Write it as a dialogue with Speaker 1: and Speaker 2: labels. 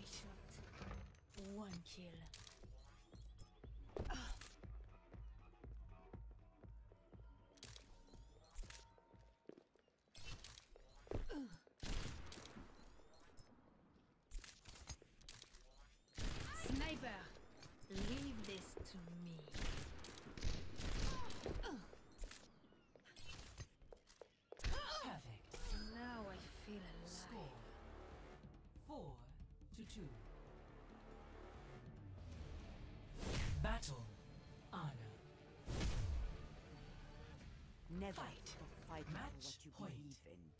Speaker 1: Fight. One kill. Sniper, leave this to me.
Speaker 2: To two. Battle. Honor.
Speaker 3: Never
Speaker 2: Fight.
Speaker 3: stop fighting for
Speaker 2: Match
Speaker 3: what you
Speaker 2: point.
Speaker 3: believe in.